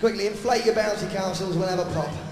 Quickly, inflate your bouncy castles, we'll have a pop.